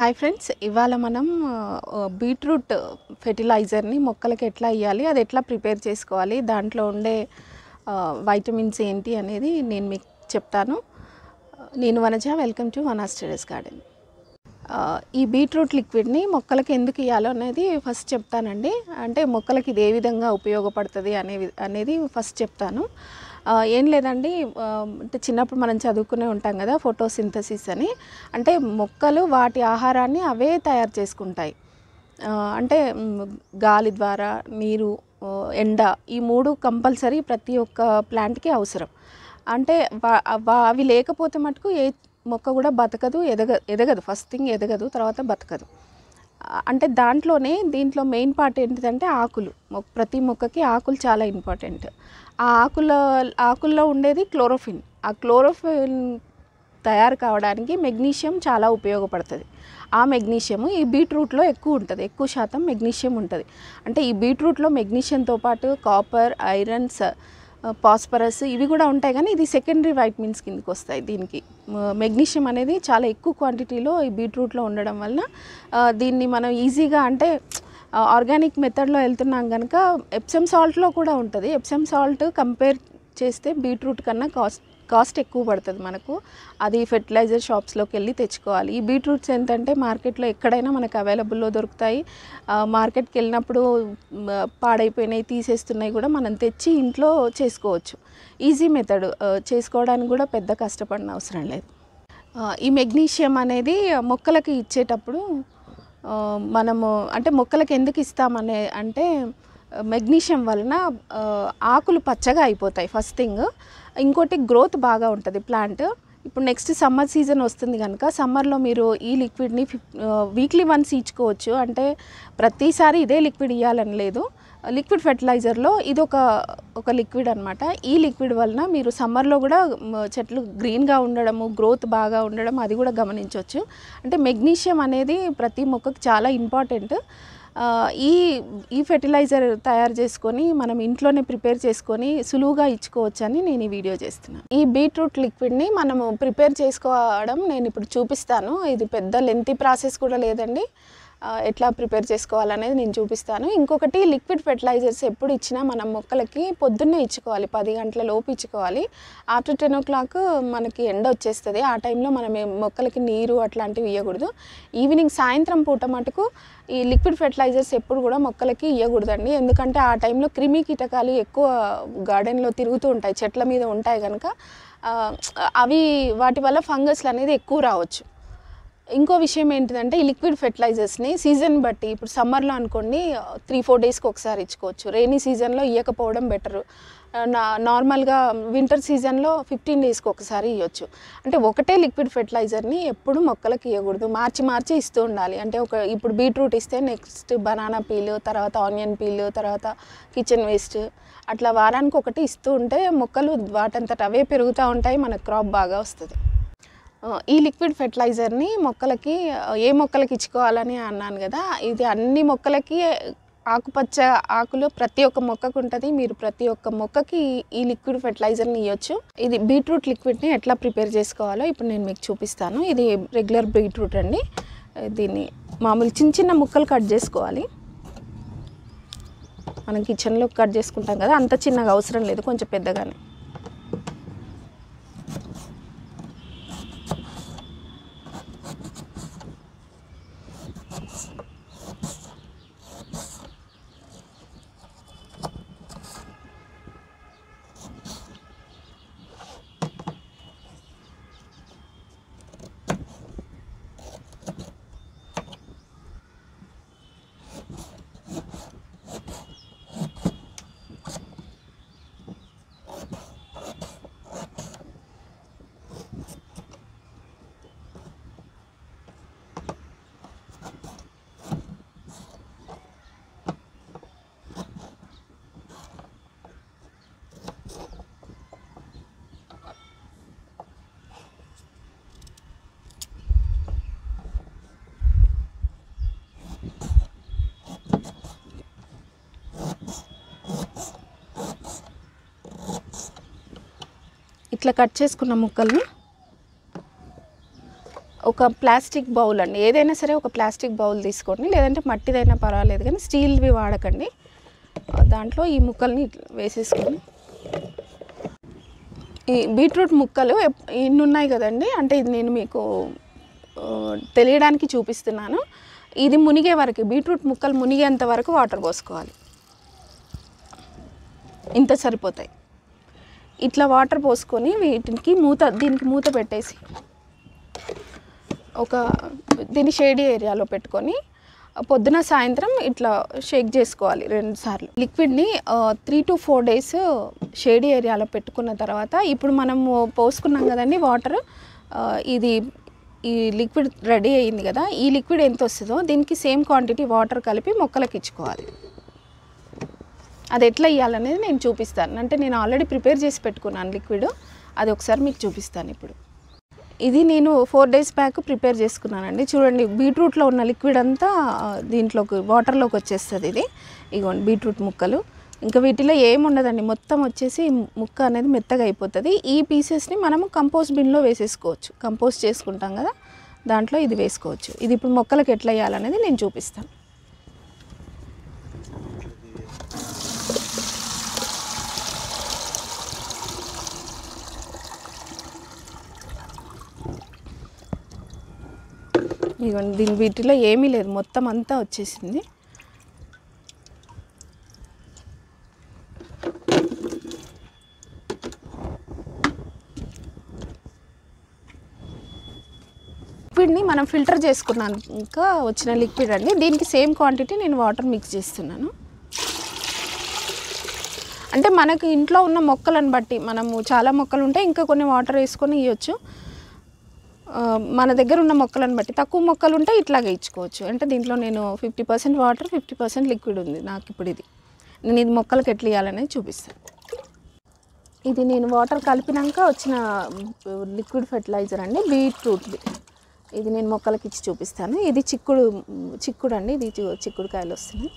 Hi friends ఇవాళ మనం beetroot ఫెర్టిలైజర్ని మొక్కలకి ఎట్లా ఇవ్వాలి అది ఎట్లా ప్రిపేర్ చేసుకోవాలి దాంట్లో ఉండే వైటమిన్స్ ఏంటి అనేది నేను మీకు చెప్తాను. నేను Vanaja welcome to one studies garden. ఈ బీట్రూట్ లిక్విడ్ని మొక్కలకి ఎందుకు ఇవ్వాలో అనేది ఫస్ట్ చెప్తానండి. అంటే మొక్కలకి ఇది ఏ విధంగా ఉపయోగపడుతుంది అనే అనేది ఫస్ట్ చెప్తాను. ఏం లేదండి. అంటే చిన్నప్పుడు మనం చదువుకునే ఉంటాం కదా ఫోటోసింథసిస్ అని. అంటే మొక్కలు వాటి ఆహారాన్ని అవే తయారు చేసుకుంటాయి. అంటే గాలి ద్వారా నీరు ఎండ ఈ మూడు కంపల్సరీ ప్రతి ఒక్క ప్లాంట్కి అవసరం. అంటే అవి లేకపోతే మటుకు ఏ మొక్క కూడా బతకదు ఎదగ ఎదగదు. ఫస్ట్ థింగ్ ఎదగదు తర్వాత బతకదు. అంటే దాంట్లోనే దీంట్లో మెయిన్ పార్ట్ ఏంటిదంటే ఆకులు. మొ- ప్రతి మొక్కకి ఆకులు చాలా ఇంపార్టెంట్. ఆ ఆకుల ఆకుల్లో ఉండేది క్లోరోఫిన్. ఆ క్లోరోఫిన్ తయారు కావడానికి మెగ్నీషియం చాలా ఉపయోగపడుతుంది. ఆ మెగ్నీషియం ఈ బీట్రూట్లో ఎక్కువ ఉంటుంది. ఎక్కువ శాతం మెగ్నీషియం ఉంటుంది. అంటే ఈ బీట్రూట్లో మెగ్నీషియంతో పాటు కాపర్ ఐరన్స్ పాస్పరస్ ఇవి కూడా ఉంటాయి కానీ ఇది సెకండరీ వైటమిన్స్ కిందకి వస్తాయి దీనికి. మెగ్నీషియం అనేది చాలా ఎక్కువ క్వాంటిటీలో ఈ బీట్రూట్లో ఉండడం వలన దీన్ని మనం ఈజీగా అంటే ఆర్గానిక్ మెథడ్లో వెళ్తున్నాం కనుక ఎప్సమ్ సాల్ట్లో కూడా ఉంటుంది. ఎప్సమ్ సాల్ట్ కంపేర్ చేస్తే బీట్రూట్ కన్నా కాస్ట్ కాస్ట్ ఎక్కువ పడుతుంది మనకు. అది ఫెర్టిలైజర్ షాప్స్లోకి వెళ్ళి తెచ్చుకోవాలి. ఈ బీట్రూట్స్ ఏంటంటే మార్కెట్లో ఎక్కడైనా మనకు అవైలబుల్లో దొరుకుతాయి. మార్కెట్కి వెళ్ళినప్పుడు పాడైపోయినాయి తీసేస్తున్నాయి కూడా మనం తెచ్చి ఇంట్లో చేసుకోవచ్చు. Easy method. చేసుకోవడానికి కూడా పెద్ద కష్టపడిన అవసరం లేదు. ఈ మెగ్నీషియం అనేది మొక్కలకి ఇచ్చేటప్పుడు మనము అంటే మొక్కలకి ఎందుకు ఇస్తామనే అంటే మెగ్నీషియం వలన ఆకులు పచ్చగా అయిపోతాయి ఫస్ట్ థింగ్ ఇంకోటి గ్రోత్ బాగా ఉంటుంది. ప్లాంట్ ఇప్పుడు నెక్స్ట్ సమ్మర్ సీజన్ వస్తుంది కనుక సమ్మర్లో మీరు ఈ లిక్విడ్ని వీక్లీ వన్స్ ఇచ్చుకోవచ్చు. అంటే ప్రతిసారి ఇదే లిక్విడ్ ఇవ్వాలని లేదు. లిక్విడ్ ఫెర్టిలైజర్లో ఇది ఒక ఒక లిక్విడ్ అనమాట ఈ లిక్విడ్ వలన మీరు సమ్మర్లో కూడా చెట్లు గ్రీన్గా ఉండడము గ్రోత్ బాగా ఉండడం అది కూడా గమనించవచ్చు అంటే మెగ్నీషియం అనేది ప్రతి మొక్కకు చాలా ఇంపార్టెంట్ ఈ ఈ ఫెర్టిలైజర్ తయారు చేసుకొని మనం ఇంట్లోనే ప్రిపేర్ చేసుకొని సులువుగా ఇచ్చుకోవచ్చు అని నేను ఈ వీడియో చేస్తున్నాను ఈ బీట్రూట్ లిక్విడ్ని మనము ప్రిపేర్ చేసుకోవడం నేను ఇప్పుడు చూపిస్తాను. ఇది పెద్ద లెంతీ ప్రాసెస్ కూడా లేదండి. ఎట్లా ప్రిపేర్ చేసుకోవాలనేది నేను చూపిస్తాను. ఇంకొకటి లిక్విడ్ ఫెర్టిలైజర్స్ ఎప్పుడు ఇచ్చినా మనం మొక్కలకి పొద్దున్నే ఇచ్చుకోవాలి పది గంటల లోపు ఇచ్చుకోవాలి. ఆఫ్టర్ టెన్ ఓ క్లాక్ మనకి ఎండ వచ్చేస్తుంది. ఆ టైంలో మనం మొక్కలకి నీరు అట్లాంటివి ఇవ్వకూడదు ఈవినింగ్ సాయంత్రం పూట మటుకు ఈ లిక్విడ్ ఫెర్టిలైజర్స్ ఎప్పుడు కూడా మొక్కలకి ఇవ్వకూడదండి ఎందుకంటే ఆ టైంలో క్రిమి కీటకాలు ఎక్కువ గార్డెన్లో తిరుగుతూ ఉంటాయి చెట్ల మీద ఉంటాయి కనుక అవి వాటి వల్ల ఫంగస్లు అనేది ఎక్కువ రావచ్చు. ఇంకో విషయం ఏంటిదంటే ఈ లిక్విడ్ ఫెర్టిలైజర్స్ని సీజన్ బట్టి ఇప్పుడు సమ్మర్లో అనుకోండి త్రీ ఫోర్ డేస్కి ఒకసారి ఇచ్చుకోవచ్చు. రైనీ సీజన్లో ఇవ్వకపోవడం బెటరు నా నార్మల్గా వింటర్ సీజన్లో ఫిఫ్టీన్ డేస్కి ఒకసారి ఇవ్వచ్చు అంటే ఒకటే లిక్విడ్ ఫెర్టిలైజర్ని ఎప్పుడు మొక్కలకి ఇవ్వకూడదు మార్చి మార్చి ఇస్తూ ఉండాలి. అంటే ఒక ఇప్పుడు బీట్రూట్ ఇస్తే నెక్స్ట్ బనానా పీల్ తర్వాత ఆనియన్ పీలు తర్వాత కిచెన్ వేస్ట్ అట్లా వారానికి ఒకటి ఇస్తూ ఉంటే మొక్కలు వాటంతట అవే పెరుగుతూ ఉంటాయి మనకు క్రాప్ బాగా వస్తుంది. ఈ లిక్విడ్ ఫెర్టిలైజర్ని మొక్కలకి ఏ మొక్కలకి ఇచ్చుకోవాలని అన్నాను కదా ఇది అన్ని మొక్కలకి ఆకుపచ్చ ఆకులు ప్రతి ఒక్క మొక్కకు ఉంటుంది. మీరు ప్రతి ఒక్క మొక్కకి ఈ లిక్విడ్ ఫెర్టిలైజర్ని ఇవ్వచ్చు ఇది బీట్రూట్ లిక్విడ్ని ఎట్లా ప్రిపేర్ చేసుకోవాలో ఇప్పుడు నేను మీకు చూపిస్తాను. ఇది రెగ్యులర్ బీట్రూట్ అండి. దీన్ని మామూలు చిన్న చిన్న ముక్కలు కట్ చేసుకోవాలి. మనం కిచెన్లో కట్ చేసుకుంటాం కదా అంత చిన్నగా అవసరం లేదు కొంచెం పెద్దగానే. ఇట్లా కట్ చేసుకున్న ముక్కల్ని ఒక ప్లాస్టిక్ బౌల్ అండి. ఏదైనా సరే ఒక ప్లాస్టిక్ బౌల్ తీసుకోండి. లేదంటే మట్టిదైనా పర్వాలేదు కానీ స్టీల్వి వాడకండి. దాంట్లో ఈ ముక్కల్ని ఇట్లా వేసేసుకొని ఈ బీట్రూట్ ముక్కలు ఎన్ని ఇన్ని ఉన్నాయి కదండి. అంటే ఇది నేను మీకు తెలియడానికి చూపిస్తున్నాను. ఇది మునిగే వరకు బీట్రూట్ ముక్కలు మునిగేంత వరకు వాటర్ పోసుకోవాలి. ఇంత సరిపోతాయి. ఇట్లా వాటర్ పోసుకొని వీటికి మూత దీనికి మూత పెట్టేసి ఒక దీన్ని షేడీ ఏరియాలో పెట్టుకొని పొద్దున సాయంత్రం ఇట్లా షేక్ చేసుకోవాలి రెండు సార్లు. లిక్విడ్ని three to four days shady ఏరియాలో పెట్టుకున్న తర్వాత ఇప్పుడు మనము పోసుకున్నాం కదండి వాటర్ ఇది ఈ లిక్విడ్ రెడీ అయ్యింది కదా ఈ లిక్విడ్ ఎంత వస్తుందో దీనికి సేమ్ క్వాంటిటీ వాటర్ కలిపి మొక్కలకి ఇచ్చుకోవాలి. అది ఎట్లా ఇవ్వాలనేది నేను చూపిస్తాను. అంటే నేను ఆల్రెడీ ప్రిపేర్ చేసి పెట్టుకున్నాను లిక్విడ్ అది ఒకసారి మీకు చూపిస్తాను ఇప్పుడు. ఇది నేను ఫోర్ డేస్ బ్యాక్ ప్రిపేర్ చేసుకున్నానండి. చూడండి బీట్రూట్లో ఉన్న లిక్విడ్ అంతా దీంట్లోకి వాటర్లోకి వచ్చేస్తుంది ఇది. ఇగోండి బీట్రూట్ ముక్కలు. ఇంకా వీటిలో ఏముండదండి మొత్తం వచ్చేసి ముక్క అనేది మెత్తగా అయిపోతుంది. ఈ పీసెస్ని మనము కంపోస్ట్ బిన్లో వేసేసుకోవచ్చు. కంపోస్ట్ చేసుకుంటాం కదా దాంట్లో ఇది వేసుకోవచ్చు. ఇది ఇప్పుడు మొక్కలకు ఎట్లా వేయాలనేది నేను చూపిస్తాను. ఇదిగోండి దీని వీటిలో ఏమీ లేదు. మొత్తం అంతా వచ్చేసింది. లిక్విడ్ని మనం ఫిల్టర్ చేసుకున్నాను ఇంకా వచ్చిన లిక్విడ్ అండి. దీనికి సేమ్ క్వాంటిటీ నేను వాటర్ మిక్స్ చేస్తున్నాను. అంటే మనకు ఇంట్లో ఉన్న మొక్కలను బట్టి మనము చాలా మొక్కలు ఉంటే ఇంకా కొన్ని వాటర్ వేసుకొని ఇవ్వచ్చు మన దగ్గర ఉన్న మొక్కలను బట్టి తక్కువ మొక్కలు ఉంటే ఇట్లాగే ఇచ్చుకోవచ్చు. అంటే దీంట్లో నేను fifty percent water fifty percent liquid ఉంది. నాకు ఇప్పుడు ఇది. నేను ఇది మొక్కలకు ఎట్లా ఇవ్వాలనేది చూపిస్తాను. ఇది నేను వాటర్ కలిపినాక వచ్చిన లిక్విడ్ ఫెర్టిలైజర్ అండి. బీట్రూట్ది ఇది నేను మొక్కలకి ఇచ్చి చూపిస్తాను. ఇది చిక్కుడు చిక్కుడు అండి. ఇది చిక్కుడుకాయలు వస్తున్నాయి.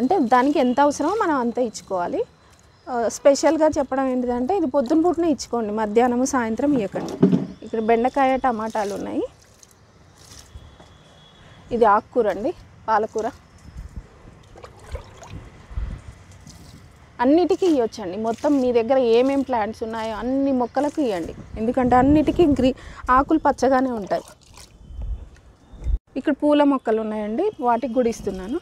అంటే దానికి ఎంత అవసరమో మనం అంత ఇచ్చుకోవాలి. స్పెషల్గా చెప్పడం ఏంటిదంటే ఇది పొద్దున పూటనే ఇచ్చుకోండి. మధ్యాహ్నము సాయంత్రం ఇవ్వకండి ఇక్కడ బెండకాయ టమాటాలు ఉన్నాయి. ఇది ఆకుకూర అండి పాలకూర. అన్నిటికీ ఇవ్వచ్చండి మొత్తం మీ దగ్గర ఏమేమి ప్లాంట్స్ ఉన్నాయో అన్ని మొక్కలకు ఇవ్వండి ఎందుకంటే అన్నిటికీ గ్రీ ఆకులు పచ్చగానే ఉంటాయి. ఇక్కడ పూల మొక్కలు ఉన్నాయండి వాటికి కూడా ఇస్తున్నాను.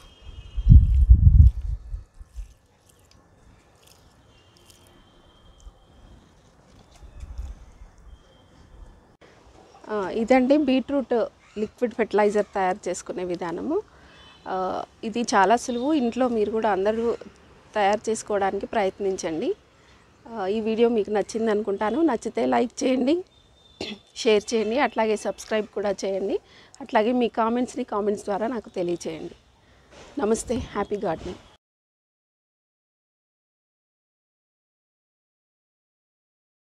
ఇదండి బీట్రూట్ లిక్విడ్ ఫెర్టిలైజర్ తయారు చేసుకునే విధానము. ఇది చాలా సులువు. ఇంట్లో మీరు కూడా అందరూ తయారు చేసుకోవడానికి ప్రయత్నించండి. ఈ వీడియో మీకు నచ్చింది అనుకుంటాను. నచ్చితే లైక్ చేయండి షేర్ చేయండి అట్లాగే సబ్స్క్రైబ్ కూడా చేయండి. అట్లాగే మీ కామెంట్స్ని కామెంట్స్ ద్వారా నాకు తెలియచేయండి. నమస్తే. Happy gardening.